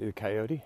See the coyote?